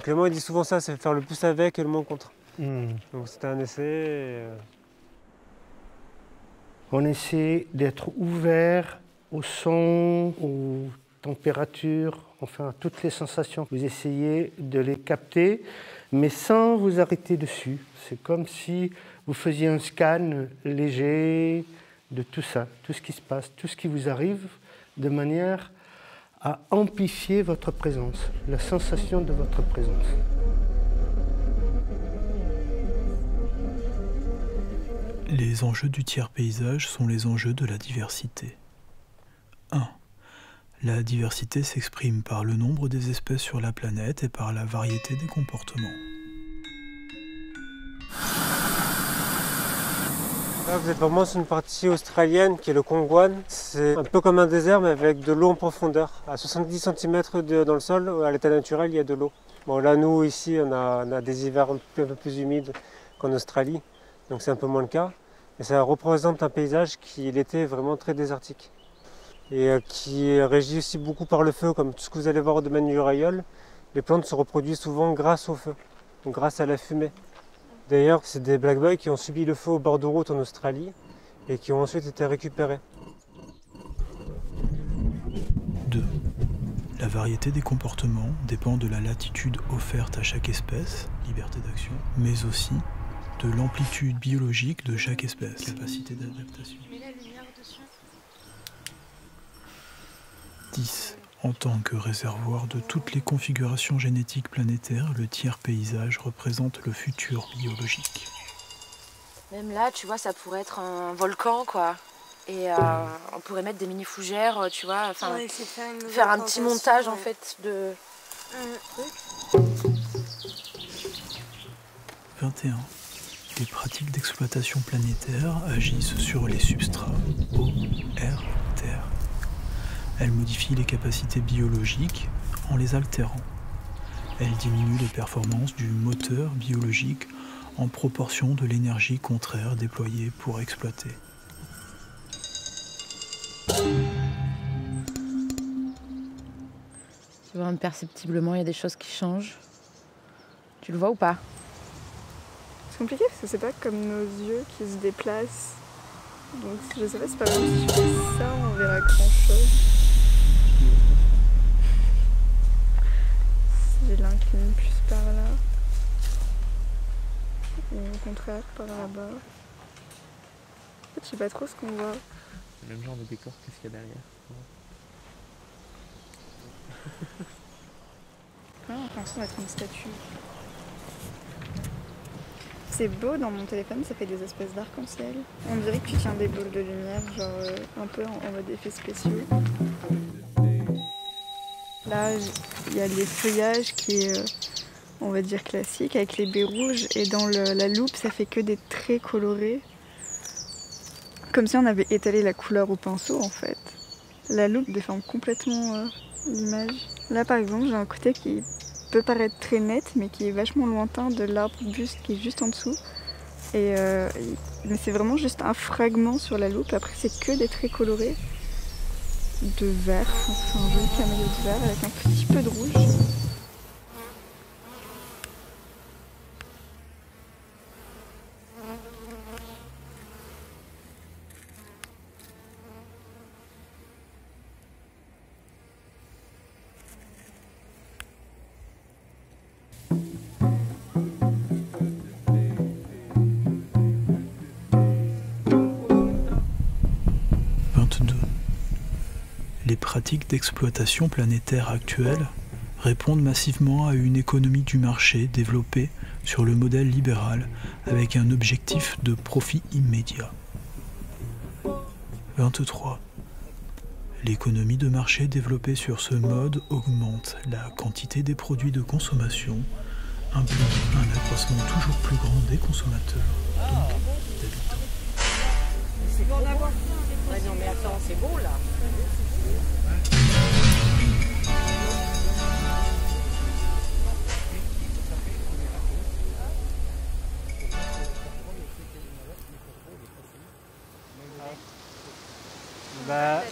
Clément il dit souvent ça, c'est faire le plus avec et le moins contre. Hmm. Donc c'était un essai. et, euh, On essaie d'être ouvert au son, aux températures, enfin à toutes les sensations. Vous essayez de les capter, mais sans vous arrêter dessus. C'est comme si vous faisiez un scan léger de tout ça, tout ce qui se passe, tout ce qui vous arrive, de manière à amplifier votre présence, la sensation de votre présence. Les enjeux du tiers paysage sont les enjeux de la diversité. 1. La diversité s'exprime par le nombre des espèces sur la planète et par la variété des comportements. Là, vous êtes vraiment sur une partie australienne qui est le Kongwan. C'est un peu comme un désert, mais avec de l'eau en profondeur. À 70 cm dans le sol, à l'état naturel, il y a de l'eau. Bon, là, nous, ici, on a, des hivers un peu, plus humides qu'en Australie, donc c'est un peu moins le cas. Mais ça représente un paysage qui, l'été, est vraiment très désertique. Et euh, qui est régi aussi beaucoup par le feu, comme tout ce que vous allez voir au domaine du rayol. Les plantes se reproduisent souvent grâce au feu, grâce à la fumée. D'ailleurs, c'est des black boys qui ont subi le feu au bord de route en Australie et qui ont ensuite été récupérés. 2. La variété des comportements dépend de la latitude offerte à chaque espèce, liberté d'action, mais aussi de l'amplitude biologique de chaque espèce, capacité d'adaptation. 10. En tant que réservoir de toutes les configurations génétiques planétaires, le tiers paysage représente le futur biologique. Même là, tu vois, ça pourrait être un volcan, quoi. Et euh, on pourrait mettre des mini fougères, euh, tu vois, faire, une nouvelle faire un petit montage en fait de. 21. Les pratiques d'exploitation planétaire agissent sur les substrats eau, air. Elles modifient les capacités biologiques en les altérant. Elles diminuent les performances du moteur biologique en proportion de l'énergie contraire déployée pour exploiter. Tu vois, imperceptiblement, il y a des choses qui changent. Tu le vois ou pas? C'est compliqué parce que c'est pas comme nos yeux qui se déplacent. Donc je sais pas, c'est pas comme si je fais ça, on verra grand chose. Si je l'incline plus par là. Ou au contraire par là-bas. En fait, je sais pas trop ce qu'on voit. Le même genre de décor, qu'est-ce qu'il y a derrière? Ah, on a l'impression d'être une statue. C'est beau dans mon téléphone, ça fait des espèces d'arc-en-ciel. On dirait que tu tiens des boules de lumière, genre euh, un peu en, en mode effets spéciaux. Là, il y a les feuillages qui est, euh, on va dire, classique, avec les baies rouges. Et dans la loupe, ça fait que des traits colorés. Comme si on avait étalé la couleur au pinceau, en fait. La loupe déforme complètement euh, l'image. Là, par exemple, j'ai un côté qui peut paraître très net, mais qui est vachement lointain de l'arbre buste qui est juste en dessous. Et euh, mais c'est vraiment juste un fragment sur la loupe. Après, c'est que des traits colorés de vert. C'est un joli caméléo de vert avec un petit peu de rouge. « pratiques d'exploitation planétaire actuelles répondent massivement à une économie du marché développée sur le modèle libéral avec un objectif de profit immédiat. 23. L'économie de marché développée sur ce mode augmente la quantité des produits de consommation, implique un accroissement toujours plus grand des consommateurs. Non mais attends, c'est beau là. Bah,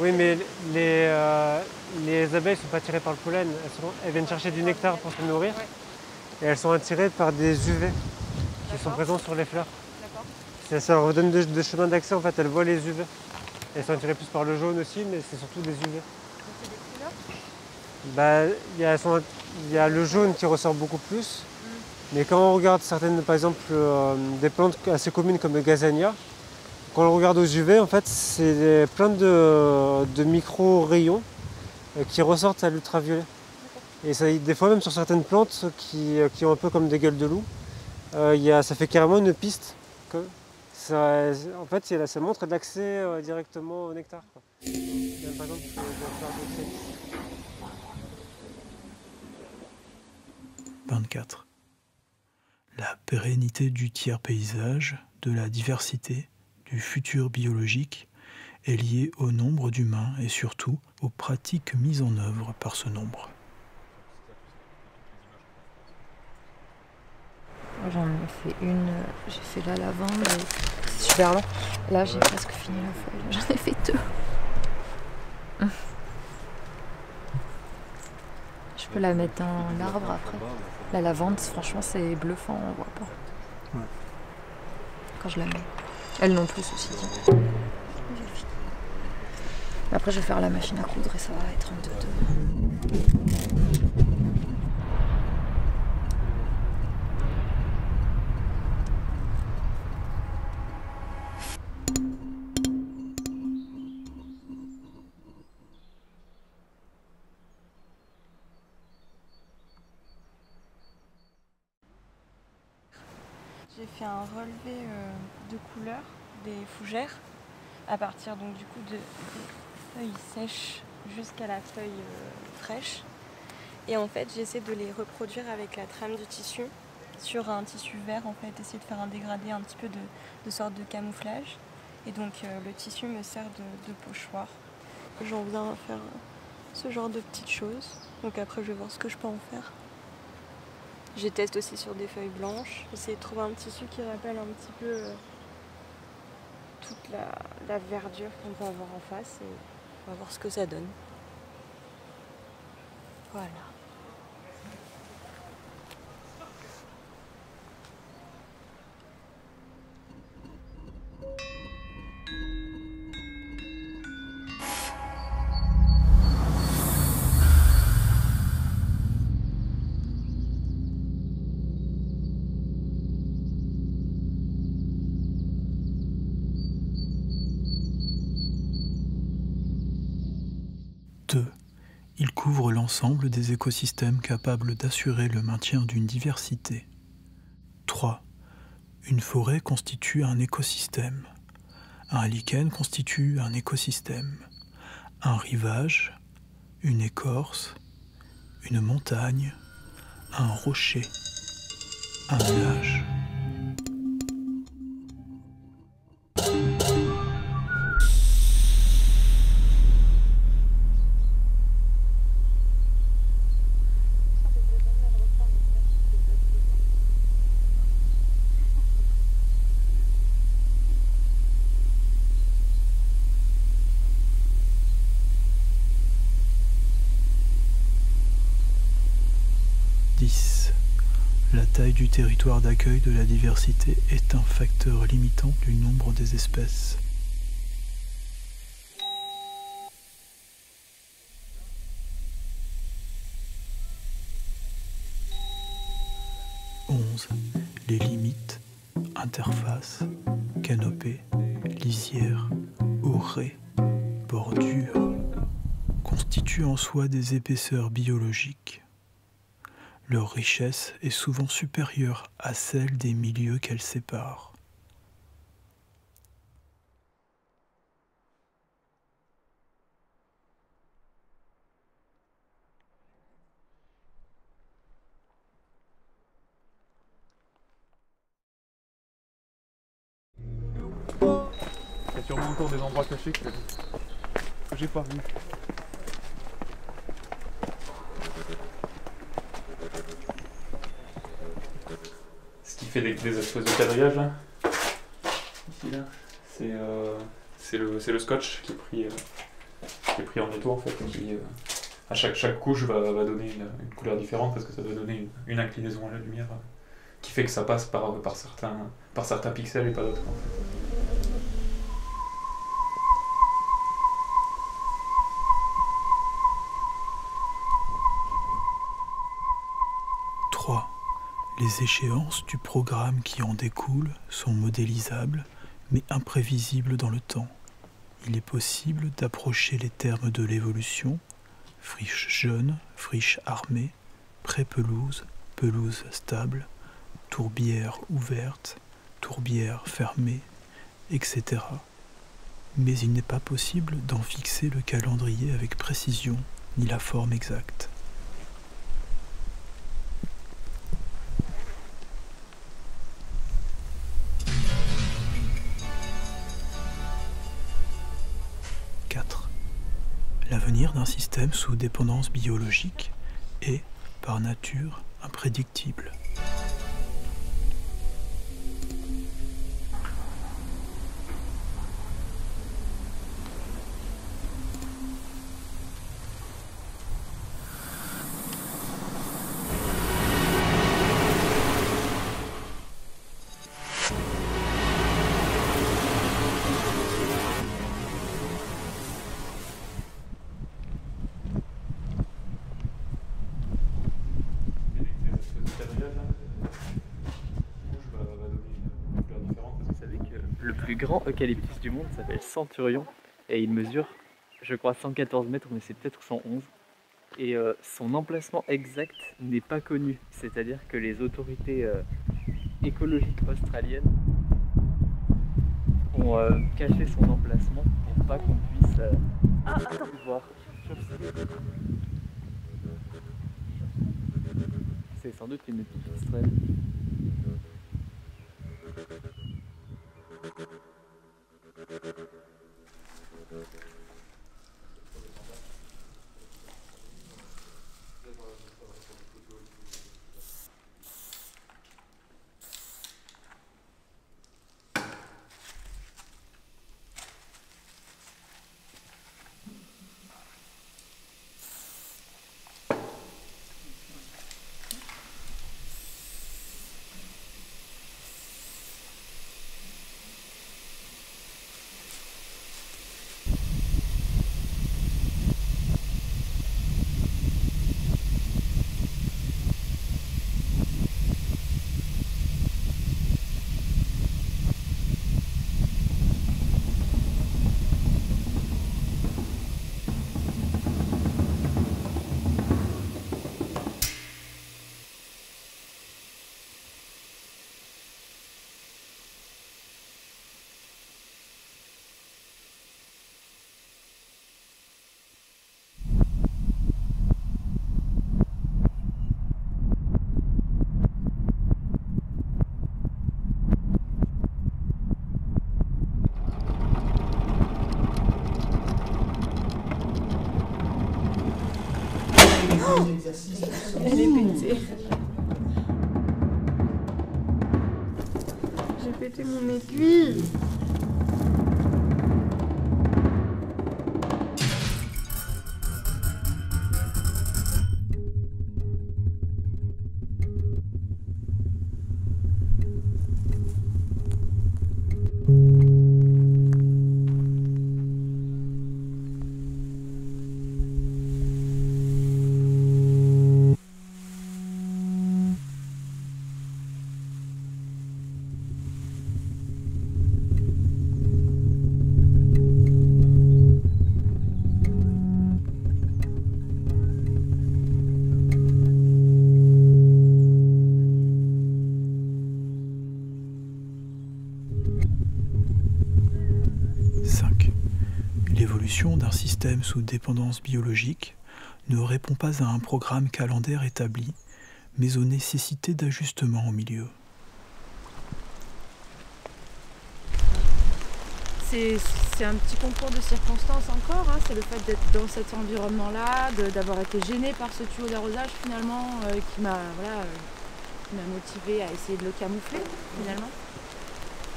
Oui, mais les, euh, les abeilles ne sont pas attirées par le pollen. Elles, sont- elles viennent chercher du nectar pour se nourrir. Et elles sont attirées par des UV qui sont présents sur les fleurs. Ça, ça leur donne de, de chemin d'accès. En fait, elles voient les UV. Elles sont attirées plus par le jaune aussi, mais c'est surtout des UV. C'est des couleurs Bah, il y, a y le jaune qui ressort beaucoup plus. Mais quand on regarde certaines, par exemple, euh, des plantes assez communes comme le gazania, quand on le regarde aux UV, en fait, c'est des- plein de, de micro-rayons euh, qui ressortent à l'ultraviolet. Et ça, des fois, même sur certaines plantes qui, euh, qui ont un peu comme des gueules de loup, euh, il y a, ça fait carrément une piste. En fait, ça montre l'accès euh, directement au nectar. quoi. Même, par exemple, le nectar de Crix. 24. La pérennité du tiers paysage, de la diversité, du futur biologique est liée au nombre d'humains et surtout aux pratiques mises en œuvre par ce nombre. J'en ai fait une, j'ai fait la lavande, c'est super long. Là, j'ai presque fini la feuille. J'en ai fait deux. Je peux la mettre dans l'arbre après. La lavande, franchement, c'est bluffant, on voit pas. Quand je la mets. Elle non plus, ceci dit. Après, je vais faire la machine à coudre et ça va être un deux. J'ai fait un relevé euh, de couleurs des fougères à partir donc du coup de, feuilles sèches jusqu'à la feuille euh, fraîche. Et en fait j'essaie de les reproduire avec la trame du tissu sur un tissu vert en fait, essayer de faire un dégradé un petit peu de, sorte de camouflage. Et donc euh, le tissu me sert de, de pochoir. J'en viens à faire ce genre de petites choses. Donc après je vais voir ce que je peux en faire. Je teste aussi sur des feuilles blanches. J'essaie de trouver un tissu qui rappelle un petit peu euh, toute la, la verdure qu'on peut avoir en face on va voir ce que ça donne. Voilà. Deux, Il couvre l'ensemble des écosystèmes capables d'assurer le maintien d'une diversité. 3. Une forêt constitue un écosystème. Un lichen constitue un écosystème. Un rivage, une écorce, une montagne, un rocher, un nuage. Du territoire d'accueil de la diversité est un facteur limitant du nombre des espèces. 11. Les limites, interfaces, canopées, lisières, orées, bordures constituent en soi des épaisseurs biologiques. Leur richesse est souvent supérieure à celle des milieux qu'elles séparent. Il y a sûrement encore des endroits cachés que, j'ai pas vus. Ce qui fait de là, ici là, c'est euh, le, le scotch qui est pris, euh, qui est pris en étau en fait. Qui, euh, à chaque, chaque couche va, va donner une, une couleur différente parce que ça doit donner une, une inclinaison à la lumière qui fait que ça passe par, par, certains, par certains pixels et pas d'autres. en fait. Les échéances du programme qui en découlent sont modélisables mais imprévisibles dans le temps. Il est possible d'approcher les termes de l'évolution, friche jeune, friche armée, pré-pelouse, pelouse stable, tourbière ouverte, tourbière fermée, etc. Mais il n'est pas possible d'en fixer le calendrier avec précision ni la forme exacte. Sous dépendance biologique est, par nature, imprédictible. Grand eucalyptus du monde s'appelle Centurion et il mesure, je crois, 114 mètres, mais c'est peut-être 111. Et euh, son emplacement exact n'est pas connu, c'est-à-dire que les autorités euh, écologiques australiennes ont euh, caché son emplacement pour pas qu'on puisse le voir. C'est sans doute une petite estrelle. Elle est pétée. J'ai pété mon aiguille. Sous dépendance biologique ne répond pas à un programme calendaire établi, mais aux nécessités d'ajustement au milieu. C'est un petit concours de circonstances encore, hein. c'est le fait d'être dans cet environnement-là, d'avoir été gêné par ce tuyau d'arrosage finalement, euh, qui m'a voilà, euh, qui m'a motivé à essayer de le camoufler finalement.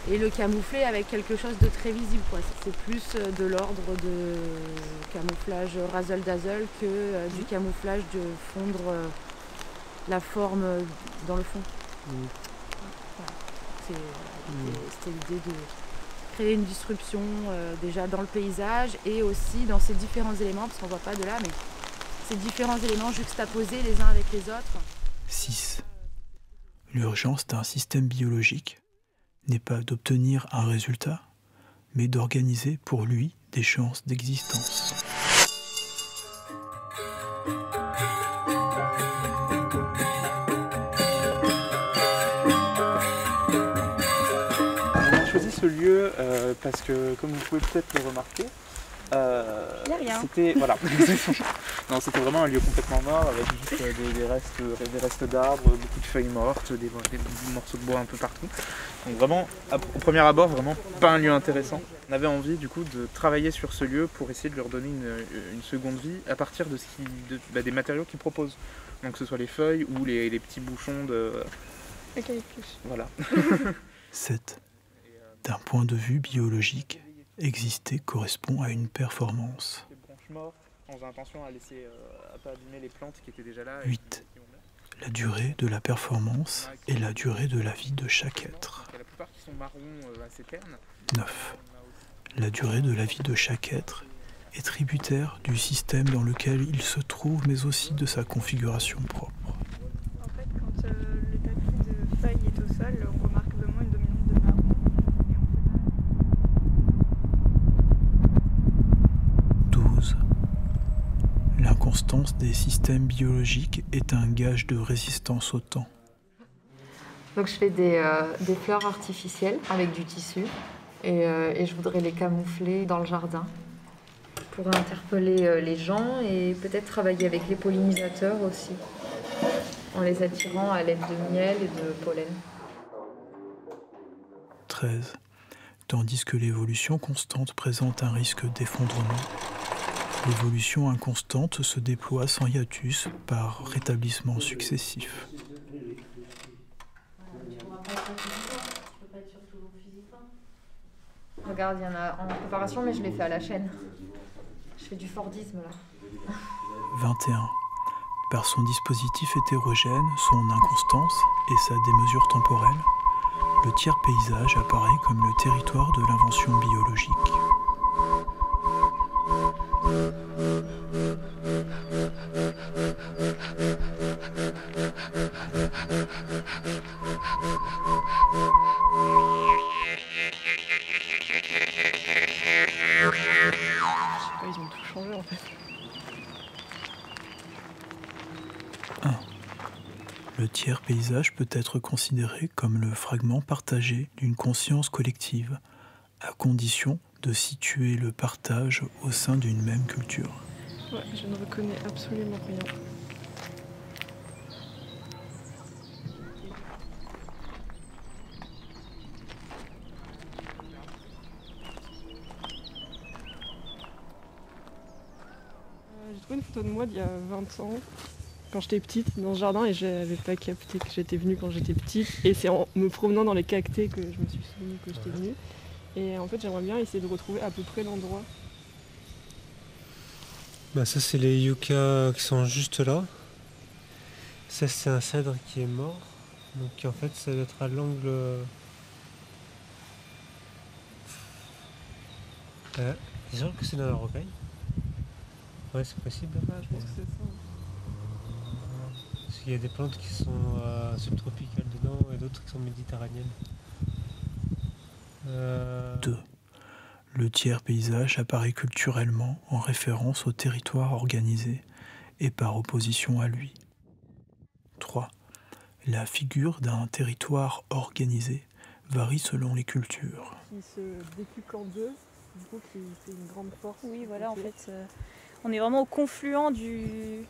Et le camoufler avec quelque chose de très visible. C'est plus euh, de l'ordre de camouflage razzle dazzle que euh, du camouflage de fondre euh, la forme dans le fond. Mm. Voilà. C'était l'idée de créer une disruption déjà dans le paysage et aussi dans ces différents éléments, parce qu'on ne voit pas de là, mais ces différents éléments juxtaposés les uns avec les autres. 6. L'urgence d'un système biologique n'est pas d'obtenir un résultat, mais d'organiser pour lui des chances d'existence. On a choisi ce lieu euh, parce que, comme vous pouvez peut-être le remarquer, euh, c'était voilà. non, c'était vraiment un lieu complètement mort avec juste euh, des, restes, des restes d'arbres, beaucoup de feuilles mortes, des, morceaux de bois un peu partout. Donc vraiment, au premier abord, vraiment pas un lieu intéressant. On avait envie du coup de travailler sur ce lieu pour essayer de leur donner une, seconde vie à partir de ce qui, bah, des matériaux qu'ils proposent. Donc que ce soit les feuilles ou les, petits bouchons de. Voilà. 7. D'un point de vue biologique, Exister correspond à une performance. 8. La durée de la performance est la durée de la vie de chaque être. 9. La durée de la vie de chaque être est tributaire du système dans lequel il se trouve, mais aussi de sa configuration propre. En fait, quand euh, le tapis de feuilles est au sol, 12. Des systèmes biologiques est un gage de résistance au temps. Donc je fais des, euh, des fleurs artificielles avec du tissu et, euh, et, je voudrais les camoufler dans le jardin pour interpeller euh, les gens et peut-être travailler avec les pollinisateurs aussi en les attirant à l'aide de miel et de pollen. 13. Tandis que l'évolution constante présente un risque d'effondrement, L'évolution inconstante se déploie sans hiatus par rétablissement successif. Regarde, il y en a en préparation, mais je l'ai fait à la chaîne. Je fais du Fordisme là. 21. Par son dispositif hétérogène, son inconstance et sa démesure temporelle, le tiers paysage apparaît comme le territoire de l'invention biologique. Peut être considéré comme le fragment partagé d'une conscience collective, à condition de situer le partage au sein d'une même culture. Je ne reconnais absolument rien. Euh, j'ai trouvé une photo de moi d'il y a 20 ans, quand j'étais petite, dans ce jardin, et j'avais pas capté que j'étais venue quand j'étais petite. Et c'est en me promenant dans les cactés que je me suis souvenu que j'étais venue. Et en fait, j'aimerais bien essayer de retrouver à peu près l'endroit. Bah ça, c'est les yuccas qui sont juste là. Ça, c'est un cèdre qui est mort. Donc en fait, ça doit être à l'angle... Euh, c'est sûr que c'est dans la rocaille? Ouais, c'est possible. Je pense que c'est ça. Qu'il y a des plantes qui sont euh, subtropicales dedans et d'autres qui sont méditerranéennes. 2. Euh, Le tiers paysage apparaît culturellement en référence au territoire organisé et par opposition à lui. 3. La figure d'un territoire organisé varie selon les cultures. Qui se décuple en deux, du coup qui fait une grande force. Oui, voilà, en fait, euh, on est vraiment au confluent du,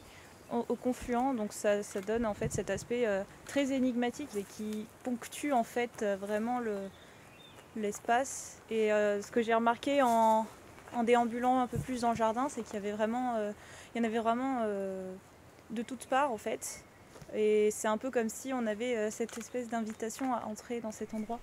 au, confluent, donc ça, donne en fait cet aspect euh, très énigmatique et qui ponctue en fait vraiment le, l'espace. Et euh, ce que j'ai remarqué en, déambulant un peu plus dans le jardin, c'est qu'il y avait vraiment, euh, il y en avait vraiment euh, de toutes parts en fait. Et c'est un peu comme si on avait cette espèce d'invitation à entrer dans cet endroit.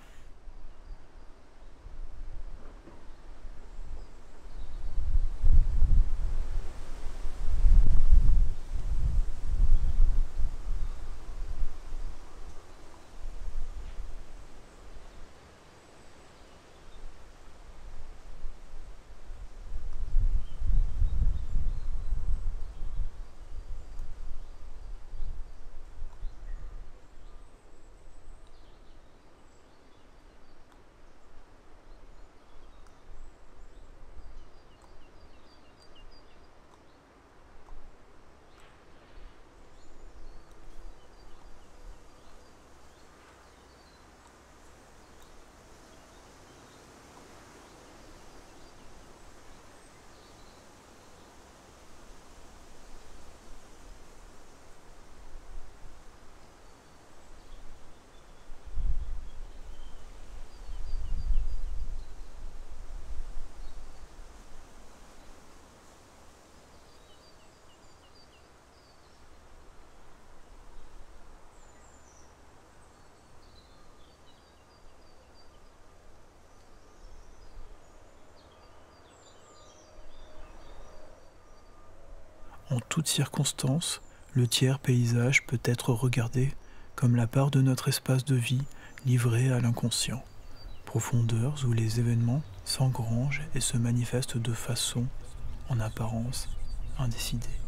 En toutes circonstances, le tiers paysage peut être regardé comme la part de notre espace de vie livrée à l'inconscient, profondeurs où les événements s'engrangent et se manifestent de façon, en apparence, indécidée.